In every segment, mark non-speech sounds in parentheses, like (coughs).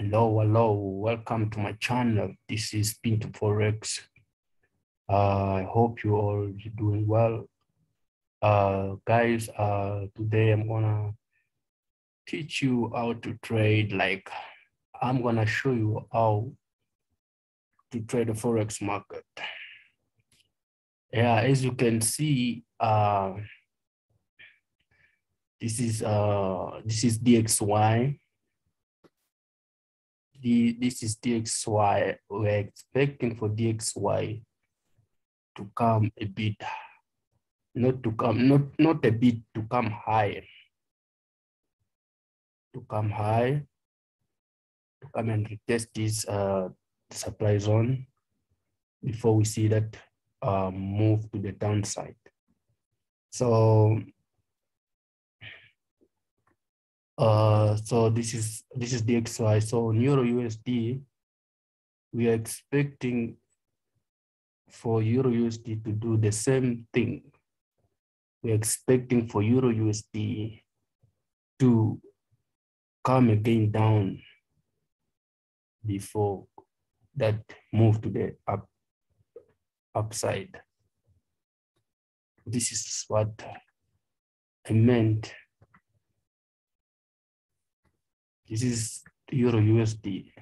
Hello, hello, welcome to my channel. This is Pinto Forex. Uh, I hope you all doing well. Uh, guys, uh, today I'm gonna teach you how to trade. Like, I'm gonna show you how to trade the Forex market. Yeah, as you can see, uh, this is uh, this is DXY this is DXY. We're expecting for DXY to come a bit, not to come, not not a bit to come high, to come high, to come and retest this uh, supply zone before we see that uh, move to the downside. So Uh, so this is this is DXY. So Euro USD, we are expecting for Euro USD to do the same thing. We're expecting for Euro USD to come again down before that move to the up upside. This is what I meant This is Euro USD.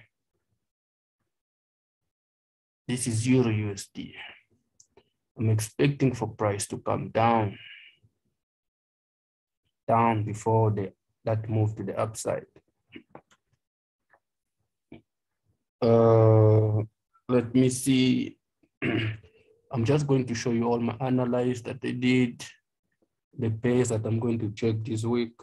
This is Euro USD. I'm expecting for price to come down, down before the that move to the upside. Uh, let me see. (clears throat) I'm just going to show you all my analysis that I did, the pace that I'm going to check this week.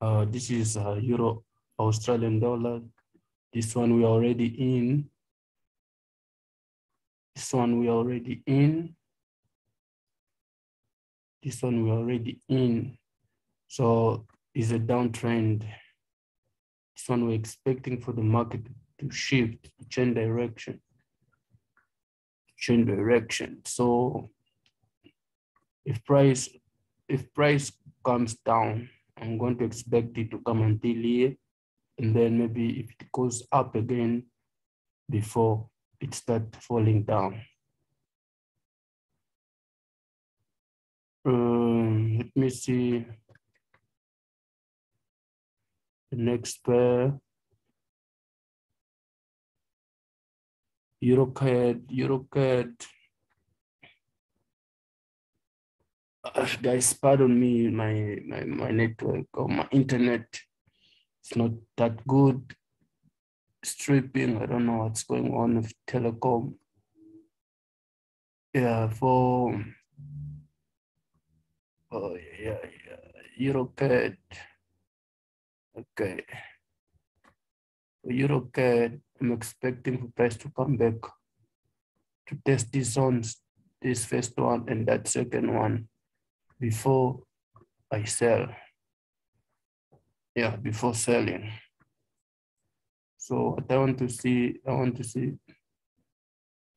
Uh, this is uh, Euro Australian dollar. This one we are already in. This one we are already in. This one we are already in. So is a downtrend. This one we're expecting for the market to shift, to change direction. Change direction. So if price if price comes down, I'm going to expect it to come until here. And then maybe if it goes up again before it start falling down. Um, let me see the next pair. EuroCAD, EuroCAD uh, guys, pardon me, my, my, my network or my internet is not that good. Stripping, I don't know what's going on with telecom. Yeah, for, oh yeah, yeah. Okay. For I'm expecting the price to come back to test these zones, this first one and that second one before I sell. Yeah, before selling. So I want to see, I want to see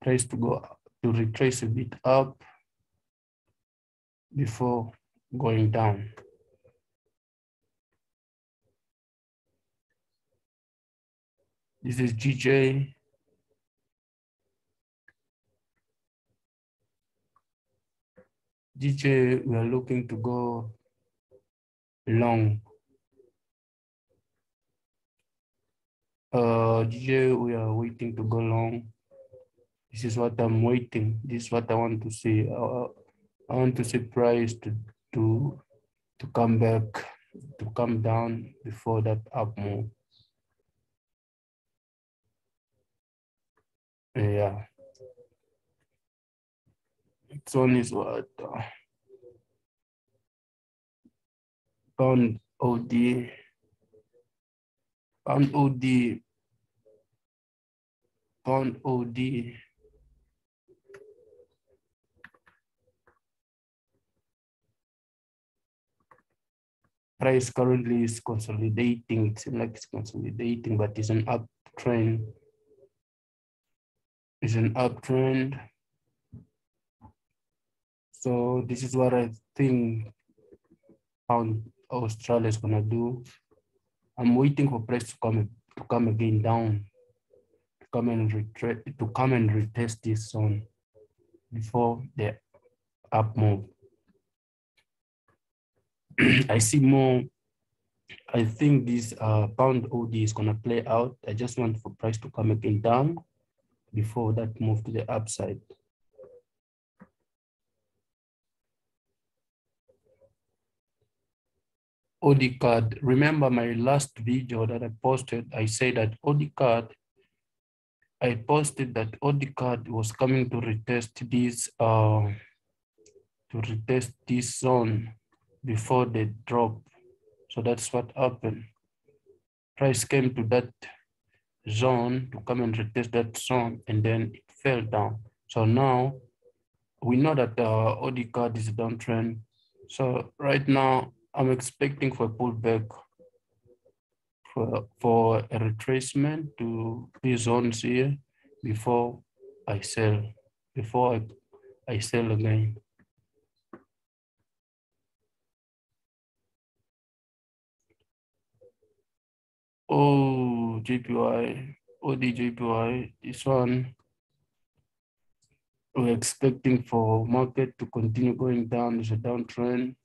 price to go to retrace a bit up before going down. This is GJ. GJ, we are looking to go long. Uh, GJ, we are waiting to go long. This is what I'm waiting. This is what I want to see. Uh, I want to see price to to to come back, to come down before that up move. Yeah. Next one is what? Uh, pound OD. Pound OD. Pound OD. Price currently is consolidating. It seems like it's consolidating, but it's an uptrend. It's an uptrend. So this is what I think pound Australia is gonna do. I'm waiting for price to come to come again down, to come and retreat, to come and retest this zone before the up move. (clears throat) I see more. I think this uh, pound OD is gonna play out. I just want for price to come again down before that move to the upside. CAD. Remember my last video that I posted, I said that CAD, I posted that CAD was coming to retest this, uh, to retest this zone before they drop. So that's what happened. Price came to that zone to come and retest that zone and then it fell down. So now we know that the uh, CAD is downtrend. So right now I'm expecting for pullback for, for a retracement to these zones here before I sell, before I, I sell again. Oh, JPY, ODJPY, this one, we're expecting for market to continue going down. There's a downtrend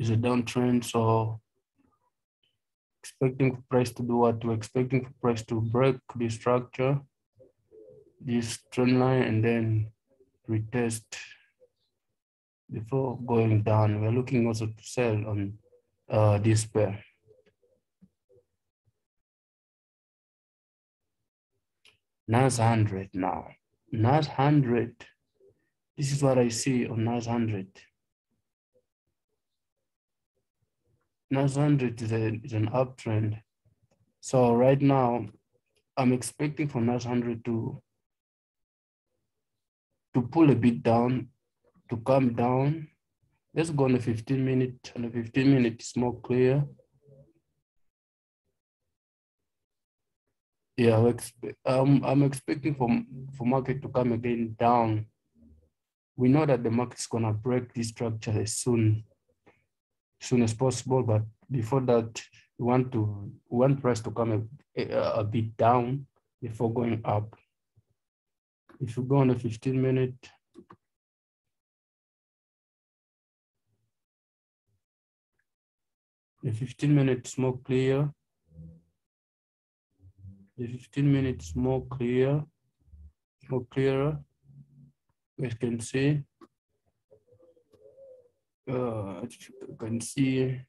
is a downtrend. So expecting price to do what? We're expecting price to break the structure, this trend line, and then retest before going down. We're looking also to sell on uh, this pair. NAS 100 now. NAS 100. This is what I see on NAS 100. NAS 100 is, a, is an uptrend. So right now, I'm expecting for NAS 100 to, to pull a bit down, to come down. Let's go on a 15 minute, on a 15 minute, it's more clear. Yeah, um, I'm expecting for, for market to come again down. We know that the market's gonna break this structure soon soon as possible. But before that, we want to we want price to come a, a, a bit down before going up. If you go on a 15 minute, the 15 minutes more clear. The 15 minutes more clear, more clearer. You can see uh, you can see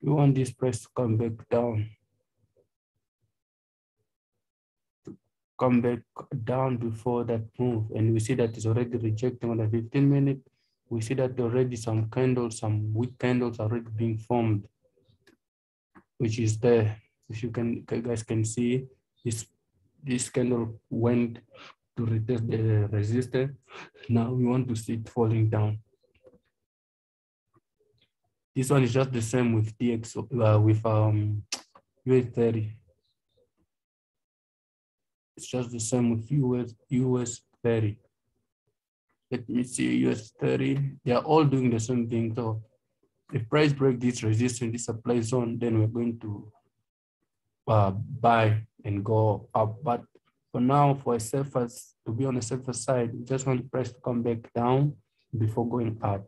we want this price to come back down. To come back down before that move. And we see that it's already rejecting on the 15 minute. We see that already some candles, some weak candles already being formed, which is there. If you can, you guys can see this, this candle went to retest the resistance. Now we want to see it falling down. This one is just the same with DX, uh, with um, US30. It's just the same with US, US 30. Let me see US 30. They are all doing the same thing. So if price break this resistance, this supply zone, then we're going to uh, buy and go up. But for now, for a safer, to be on the safer side, we just want the price to come back down before going up.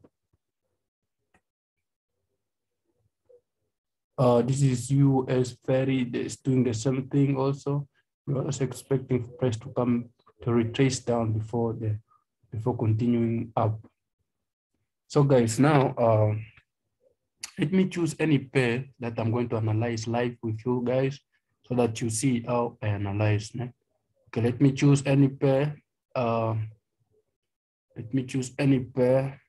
Uh, this is US ferry that's doing the same thing also. We're also expecting price to come to retrace down before the before continuing up. So guys, now uh, let me choose any pair that I'm going to analyze live with you guys so that you see how I analyze. Ne? Okay, let me choose any pair. Uh, let me choose any pair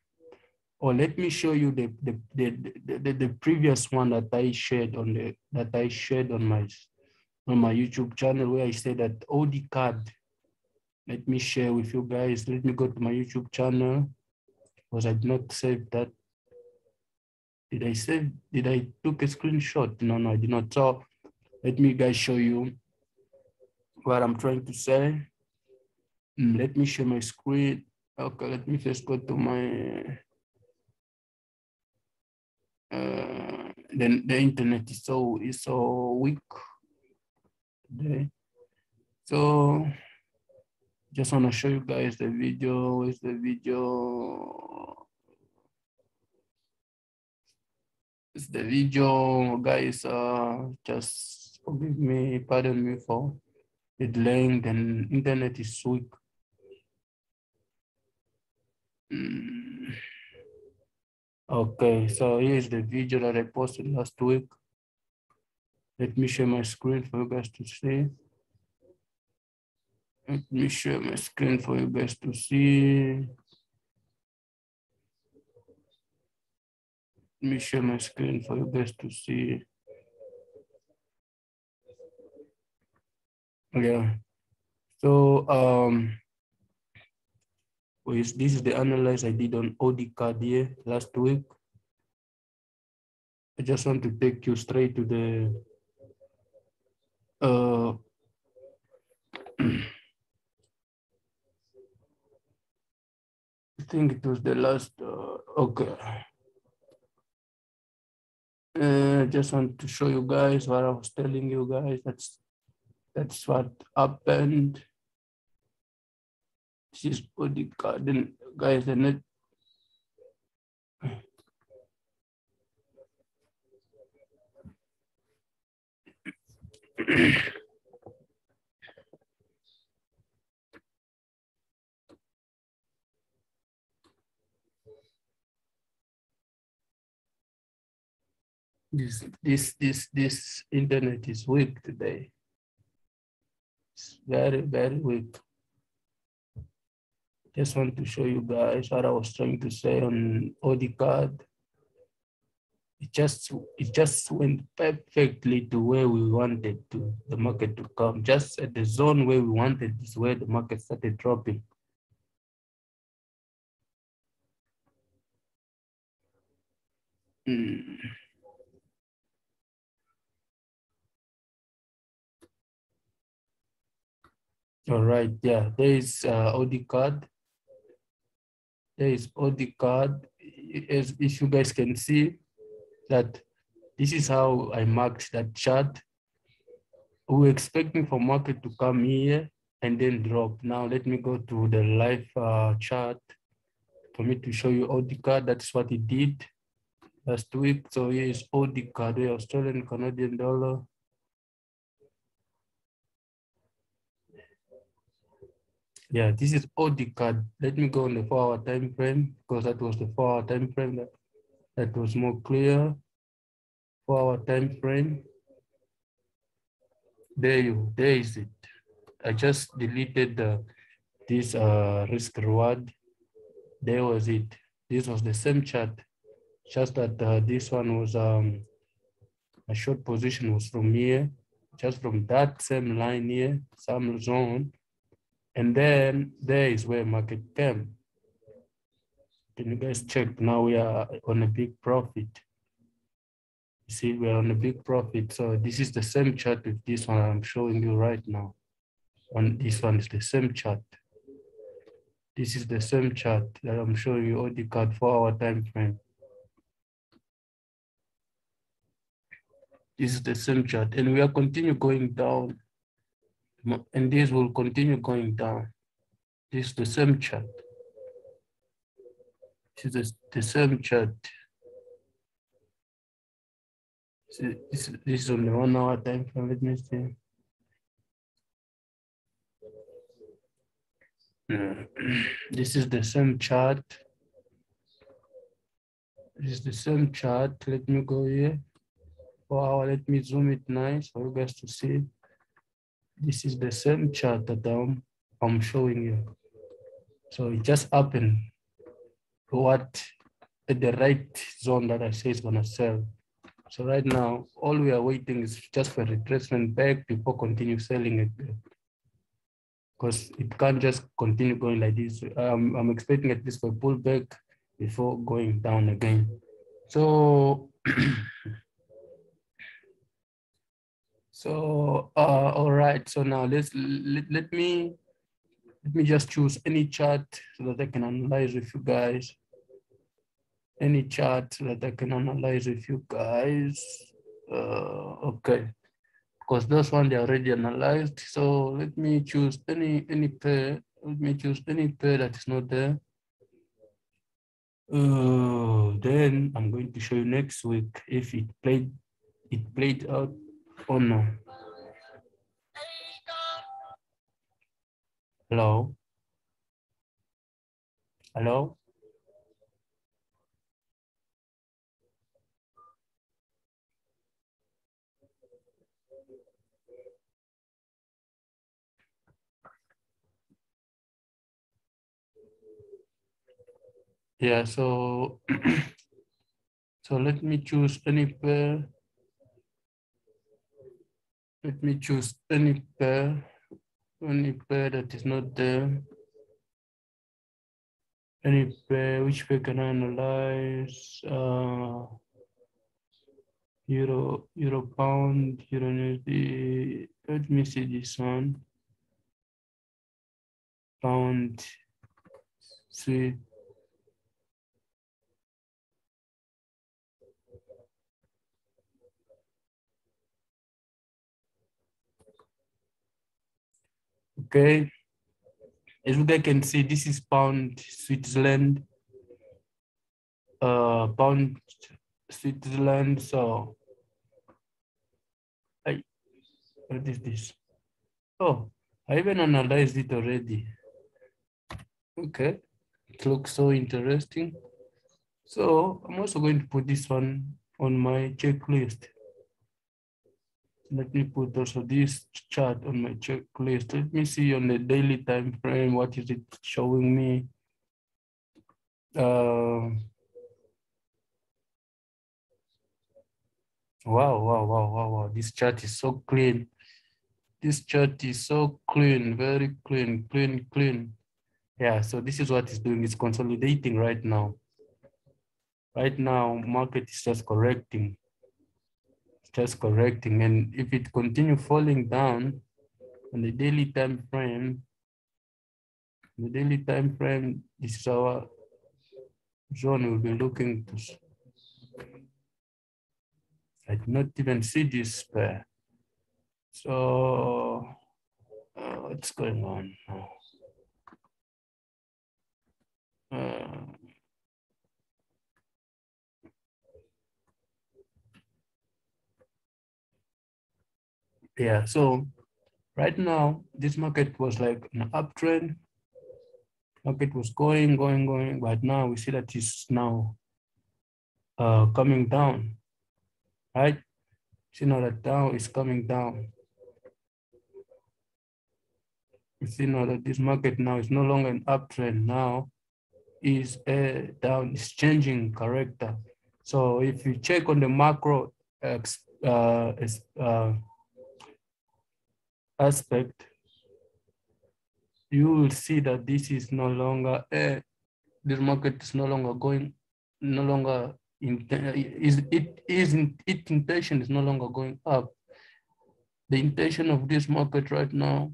or let me show you the the, the, the, the, previous one that I shared on the that I shared on my on my YouTube channel where I said that OD CAD. Let me share with you guys. Let me go to my YouTube channel because I did not save that. Did I save? Did I took a screenshot? No, no, I did not. So let me guys show you what I'm trying to say. Mm, let me share my screen. Okay, let me first go to my uh, then the internet is so is so weak today. So just want to show you guys the video. Is the video? It's the video, guys. Uh, just forgive me, pardon me for the delaying. The internet is weak. Mm. Okay, so here's the video that I posted last week. Let me share my screen for you guys to see. Let me share my screen for you guys to see. Let me share my screen for you guys to see. Yeah. So um this is the analysis I did on OD CAD here last week. I just want to take you straight to the uh, (clears throat) I think it was the last, uh, okay. Uh, just want to show you guys what I was telling you guys. That's that's what happened. This is body garden, guys, it. this this this this internet is weak today. It's very very weak. Just want to show you guys what I was trying to say on CAD. It just it just went perfectly to where we wanted to the market to come. Just at the zone where we wanted is where the market started dropping. Mm. All right, yeah, there is uh, OD CAD. There is OD CAD. As if you guys can see that this is how I marked that chart. We were expecting for market to come here and then drop. Now let me go to the live uh, chart for me to show you OD CAD. That's what it did last week. So here is OD CAD, the Australian Canadian dollar. Yeah, this is CAD. Let me go on the four hour time frame because that was the four hour time frame that, that was more clear. Four hour time frame. There you, there is it. I just deleted the, this uh, risk reward. There was it. This was the same chart, just that uh, this one was um, a short position was from here, just from that same line here, some zone and then there is where market came. Can you guys check? Now we are on a big profit. You see, we're on a big profit. So this is the same chart with this one I'm showing you right now. On this one is the same chart. This is the same chart that I'm showing you all the CAD for our time frame. This is the same chart and we are continue going down and this will continue going down. This is the same chart. This is the same chart. This, this is on the one hour time frame. Let me see. Uh, (clears throat) this is the same chart. This is the same chart. Let me go here. Wow, let me zoom it nice for you guys to see. This is the same chart that I'm, I'm showing you. So it just happened what at the right zone that I say is gonna sell. So right now, all we are waiting is just for retracement back before continue selling it. Because it can't just continue going like this. Um, I'm expecting at least for pullback before going down again. So (clears throat) So, uh, all right. So now let's let, let me let me just choose any chart so that I can analyze with you guys. any chart that I can analyze with you guys. Uh, okay, because those one they already analyzed. So let me choose any any pair. Let me choose any pair that is not there. Uh, then I'm going to show you next week if it played it played out or no. Hello. Hello. Yeah, so (clears throat) so let me choose any pair. Let me choose any pair, any pair that is not there. Any pair, which pair can I analyze? Uh, euro, euro pound, euro USD. Let me see this one. Pound, see. Okay. As you guys can see, this is pound Switzerland. Uh, pound Switzerland. So, I, what is this? Oh, I even analyzed it already. Okay, it looks so interesting. So I'm also going to put this one on my checklist. Let me put also this chart on my checklist. Let me see on the daily time frame, what is it showing me? Uh, wow, wow, wow, wow, wow. This chart is so clean. This chart is so clean, very clean, clean, clean. Yeah, so this is what it's doing. It's consolidating right now. Right now, market is just correcting just correcting. And if it continue falling down on the daily time frame, the daily time frame, this is our zone we'll be looking to. I did not even see this pair. So uh, what's going on? Uh, Yeah, so right now, this market was like an uptrend. Market was going, going, going, but now we see that it's now uh, coming down, right? See now that down is coming down. We see now that this market now is no longer an uptrend. Now is a down, is changing character. So if you check on the macro uh, uh, aspect, you will see that this is no longer, uh, this market is no longer going, no longer, in, is, it is, its intention is no longer going up. The intention of this market right now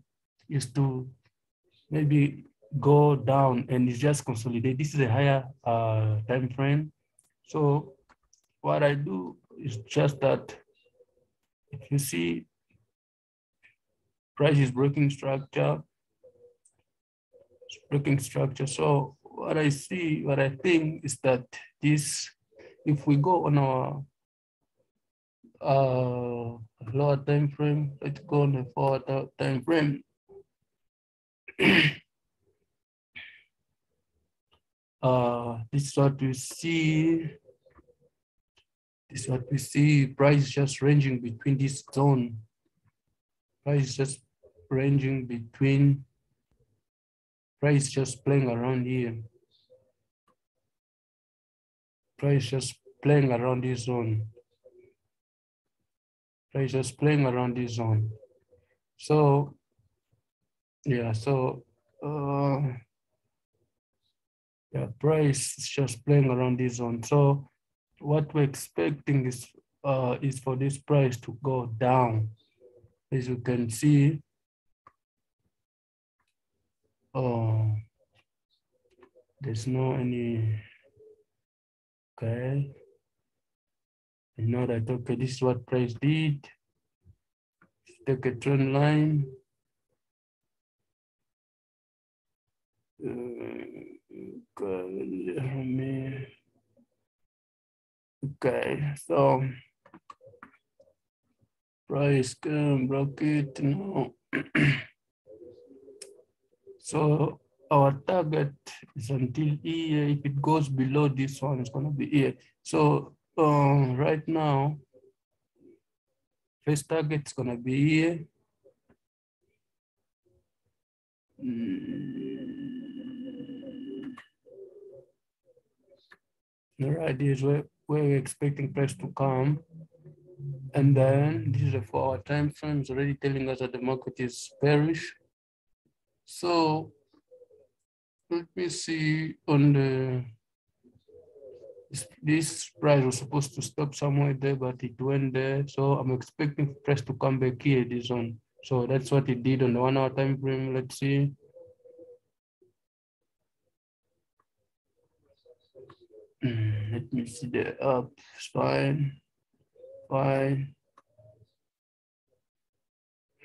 is to maybe go down and it's just consolidate. This is a higher uh, time frame. So what I do is just that if you see price is breaking structure, breaking structure. So what I see, what I think is that this, if we go on our uh, lower time frame, let's go on the forward time frame. (clears throat) uh, this is what we see. This is what we see. Price just ranging between this zone. Price just ranging between price just playing around here. Price just playing around this zone. Price just playing around this zone. So, yeah, so, uh, yeah, price just playing around this zone. So what we're expecting is, uh, is for this price to go down. As you can see, Oh, there's no any Okay. You know that, okay, this is what price did. Take a trend line. Uh, okay, so price can it now. (clears throat) so our target is until here. If it goes below this one, it's gonna be here. So um, right now, first target is gonna be here. Mm. The right is where, where we're expecting price to come. And then this is a four hour time frame is already telling us that the market is bearish. So let me see on the this, price was supposed to stop somewhere there, but it went there. So I'm expecting price to come back here this zone. So that's what it did on the one hour time frame. Let's see. Mm, let me see the up, it's fine, fine.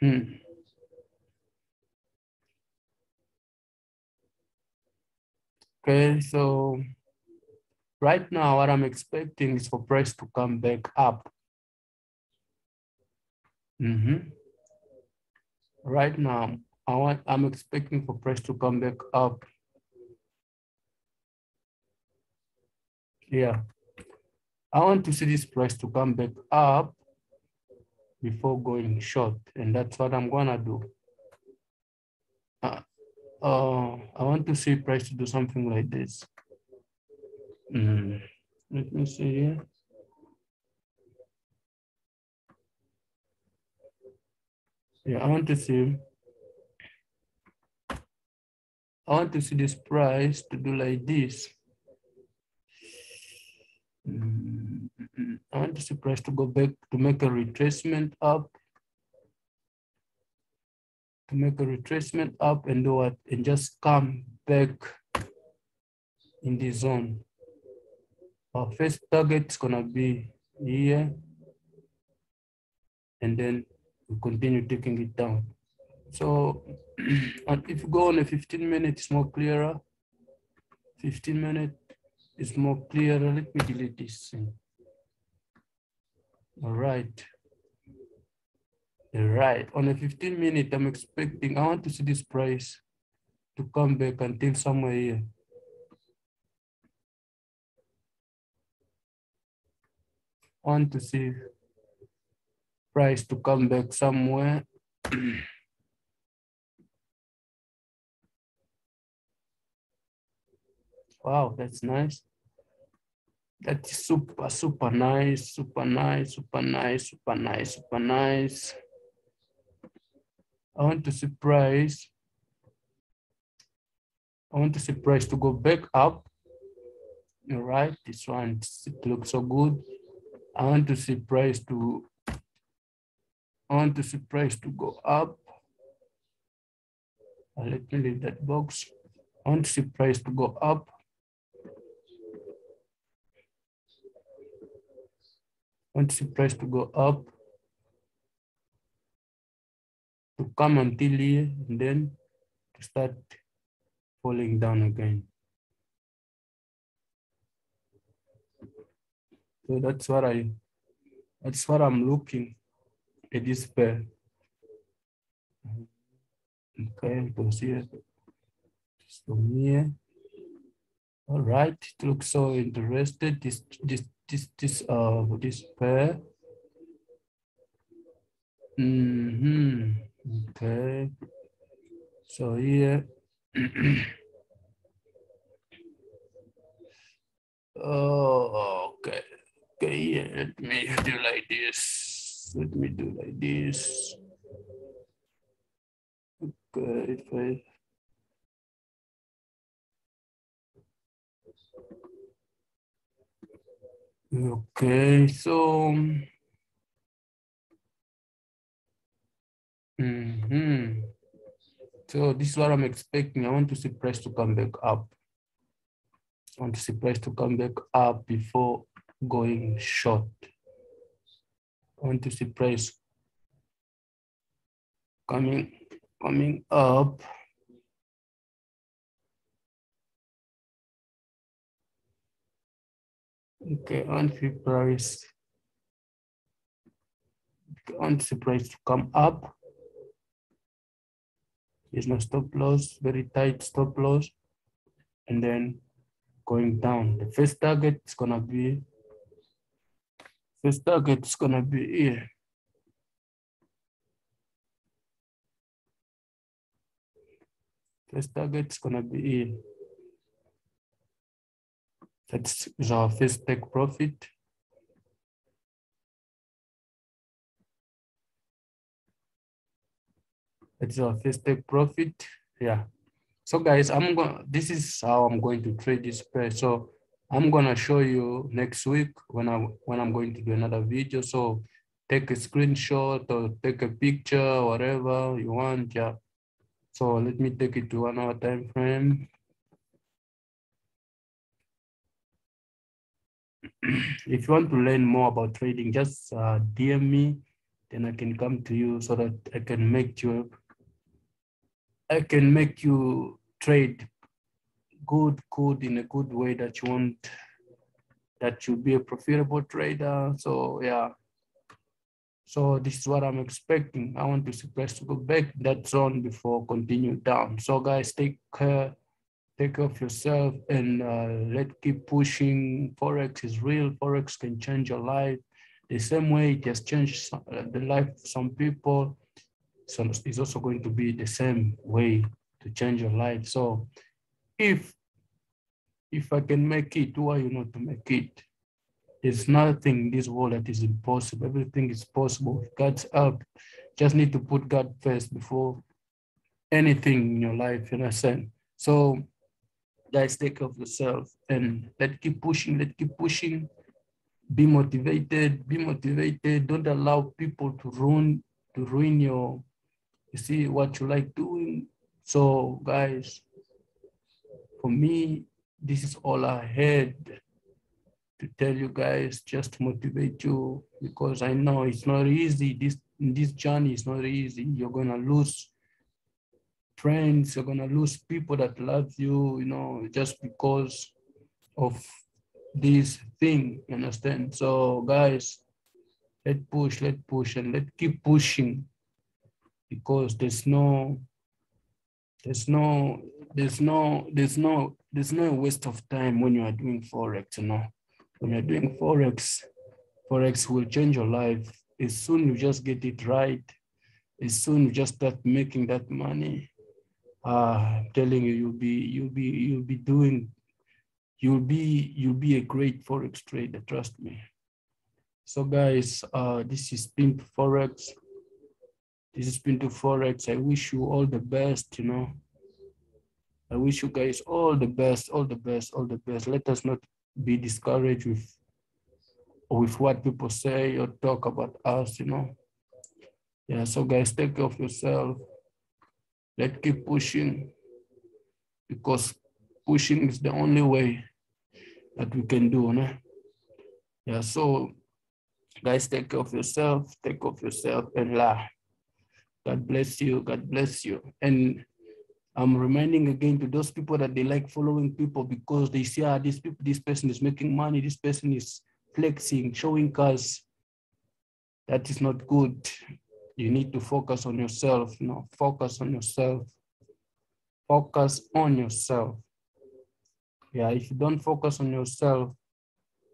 Hmm. Okay, so right now what I'm expecting is for price to come back up. Mm -hmm. Right now, I want, I'm expecting for price to come back up. Yeah, I want to see this price to come back up before going short, and that's what I'm gonna do. Uh, I want to see price to do something like this. Mm. Let me see here. Yeah, I want to see. I want to see this price to do like this. Mm, I want to see price to go back to make a retracement up. To make a retracement up and do what? And just come back in the zone. Our first target is gonna be here. And then we continue taking it down. So (clears throat) and if you go on a 15 minute, it's more clearer. 15 minute is more clearer. Let me delete this thing. All right. Right. On a 15 minute, I'm expecting, I want to see this price to come back until somewhere here. I want to see price to come back somewhere. (clears throat) wow, that's nice. That's super, super nice, super nice, super nice, super nice, super nice. I want to see price. I want to see price to go back up. All right, this one it looks so good. I want to see price to I want to see price to go up. Uh, let me leave that box. I want to see price to go up. I want to see price to go up. To come until here and then to start falling down again. So that's what I, that's what I'm looking at this pair. Okay, here, from here. All right, it looks so interested. This, this, this, this, uh, this pair. Mm hmm. Okay. So here. (clears throat) oh, okay. Okay, yeah, let me do like this. Let me do like this. Okay, if I Okay, so mm -hmm. so this is what I'm expecting. I want to see price to come back up. I want to see price to come back up before going short. I want to see price coming coming up. Okay, on see price. On see price to come up. There's no stop loss, very tight stop loss. And then going down. The first target is gonna be first target is gonna be here. First target is gonna be here. That is our first take profit. That's our first take profit. Yeah. So guys, I'm going. This is how I'm going to trade this pair. So I'm gonna show you next week when I when I'm going to do another video. So take a screenshot or take a picture, whatever you want. Yeah. So let me take it to one hour time frame. (clears throat) if you want to learn more about trading, just uh, DM me, then I can come to you so that I can make you, can make you trade good, good in a good way that you want, that you be a profitable trader. So yeah. So this is what I'm expecting. I want to price to go back that zone before continue down. So guys, take care take care of yourself and uh, let keep pushing. Forex is real. Forex can change your life. The same way it has changed uh, the life of some people, so it's also going to be the same way to change your life. So if if I can make it, why you not to make it? There's nothing in this world that is impossible. Everything is possible. God's help, just need to put God first before anything in your life, you understand? So guys, take care of yourself and let's keep pushing, Let's keep pushing. Be motivated, be motivated. Don't allow people to ruin to ruin your you see what you like doing. So guys, for me, this is all I had to tell you guys, just to motivate you because I know it's not easy. This this journey is not easy. You're gonna lose friends, you're gonna lose people that love you, you know, just because of this thing, you understand? So guys, let push, let push, and let keep pushing because there's no, there's no, there's no, there's no, there's no waste of time when you are doing Forex, you know. When you're doing Forex, Forex will change your life. As soon you just get it right, as soon you just start making that money, uh, I'm telling you, you'll be you'll be you'll be doing you'll be you'll be a great forex trader. Trust me. So guys, uh, this is Pimp Forex. This has is Pinto Forex. I wish you all the best. You know, I wish you guys all the best, all the best, all the best. Let us not be discouraged with with what people say or talk about us. You know. Yeah. So guys, take care of yourself. Let's keep pushing because pushing is the only way that we can do. No? Yeah, so guys, take care of yourself, take care of yourself and laugh. God bless you, God bless you. And I'm reminding again to those people that they like following people because they see, ah, this people, this person is making money, this person is flexing, showing cars. That is not good you need to focus on yourself you know focus on yourself focus on yourself yeah if you don't focus on yourself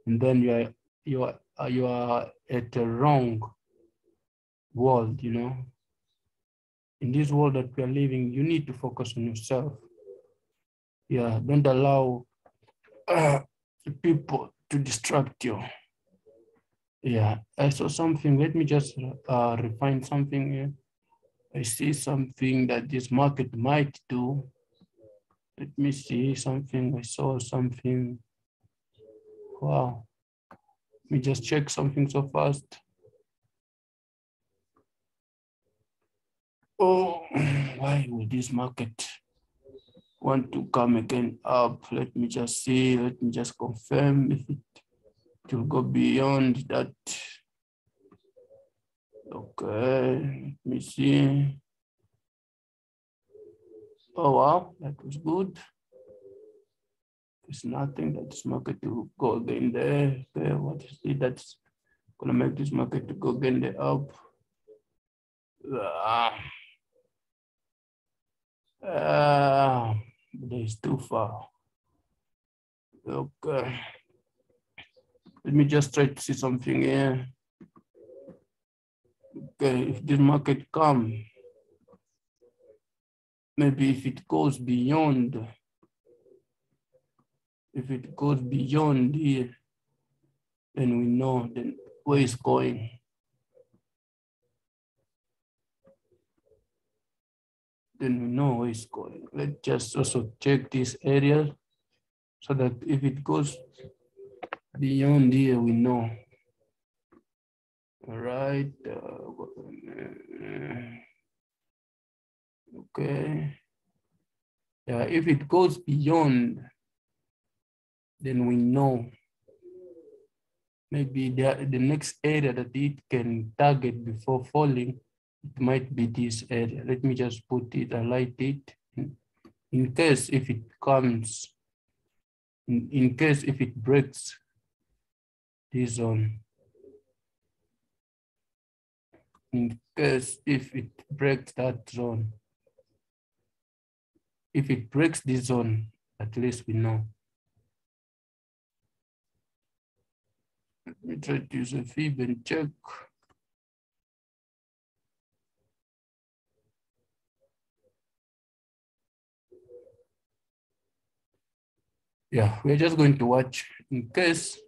and then you are you are you are at the wrong world you know in this world that we are living you need to focus on yourself yeah don't allow uh, people to distract you yeah, I saw something. Let me just uh, refine something here. I see something that this market might do. Let me see something. I saw something. Wow. Let me just check something so fast. Oh, (clears throat) why will this market, want to come again up. Let me just see, let me just confirm if it, will go beyond that. Okay, let me see. Oh, wow, that was good. There's nothing that this market to go again there. Okay, what is it that's gonna make this market to go again there up? Ah. Uh, but it's too far. Okay. Let me just try to see something here. Okay, if this market come, maybe if it goes beyond, if it goes beyond here, then we know then where it's going. Then we know where it's going. Let's just also check this area so that if it goes beyond here, we know. All right. Uh, okay. Yeah, if it goes beyond, then we know maybe the, the next area that it can target before falling it might be this area. Let me just put it, highlight it. In case if it comes, in, in case if it breaks this zone, in case if it breaks that zone, if it breaks this zone, at least we know. Let me try to use a fib and check. Yeah, we're just going to watch in case,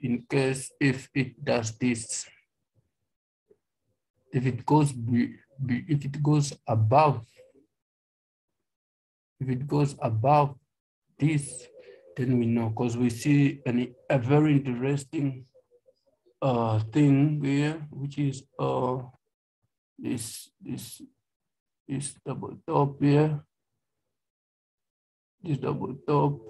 in case if it does this, if it goes, be, be, if it goes above, if it goes above this, then we know because we see an, a very interesting uh, thing here, which is uh, this, this, this double top here this double top.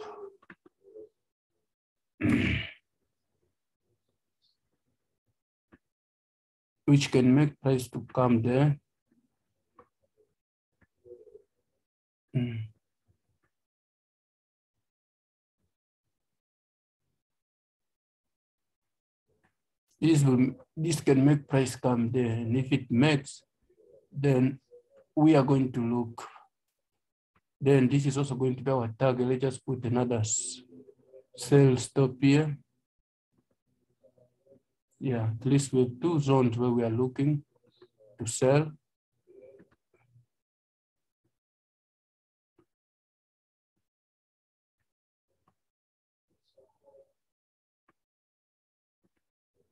which can make price to come there. Mm. This will this can make price come there, and if it makes, then we are going to look then this is also going to be our target. Let's just put another sell stop here. Yeah, at least we have two zones where we are looking to sell.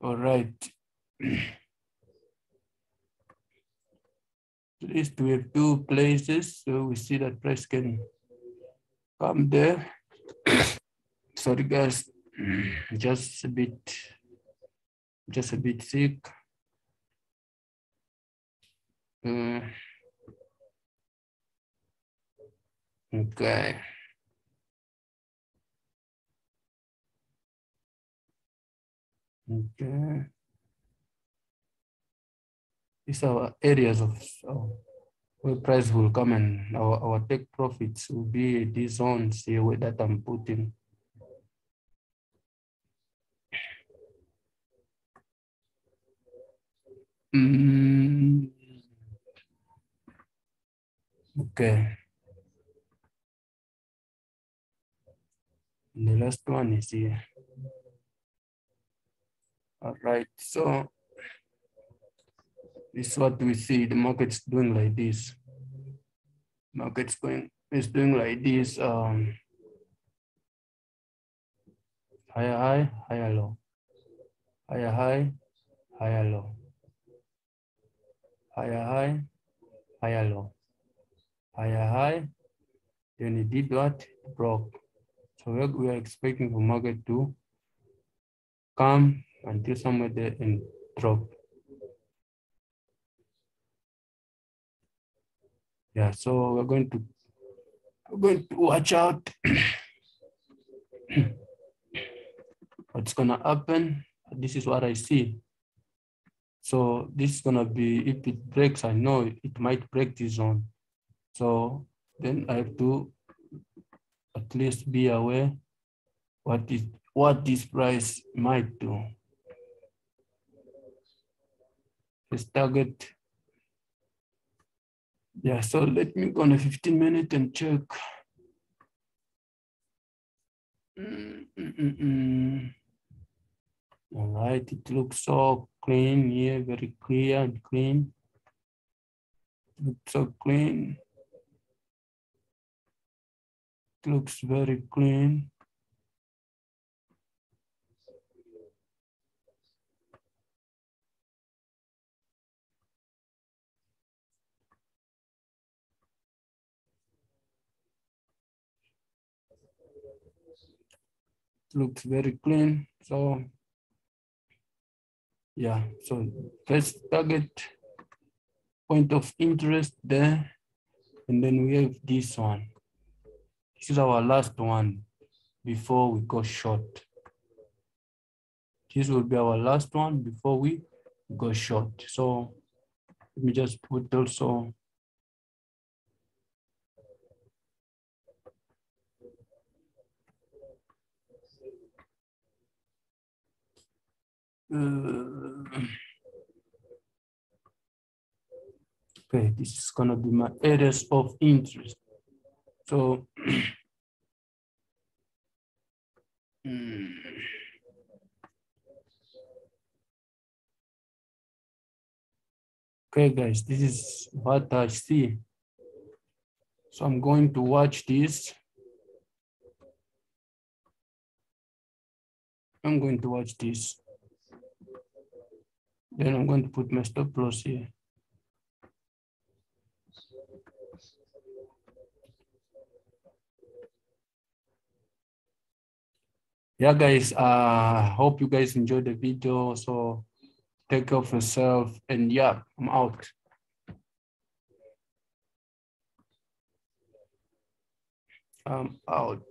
All right. (clears throat) At least we have two places, so we see that price can come there. (coughs) Sorry guys, (clears throat) just a bit, just a bit sick. Uh, okay. Okay. These are areas of where price will come and our, our take profits will be these zones here that I'm putting. Mm. Okay. The last one is here. All right, so this is what we see. The market's doing like this. Market's going is doing like this. Um, higher high, higher low, higher high, higher low, higher high, higher low, higher high. Then it did what? Broke. So we are expecting the market to come until somewhere there and drop. Yeah, so we're going to we're going to watch out (clears throat) what's gonna happen. This is what I see. So this is gonna be, if it breaks, I know it might break this zone. So then I have to at least be aware what is what this price might do. This target. Yeah, so let me go on a 15 minute and check. Mm -mm -mm. All right, it looks so clean here, very clear and clean. Looks so clean. It looks very clean. Looks very clean. So yeah, so first target point of interest there. And then we have this one. This is our last one before we go short. This will be our last one before we go short. So let me just put also Uh, okay, this is gonna be my areas of interest. So, (clears throat) okay, guys, this is what I see. So I'm going to watch this. I'm going to watch this. Then I'm going to put my stop loss here. Yeah, guys, uh, hope you guys enjoyed the video. So take care of yourself and yeah, I'm out. I'm out.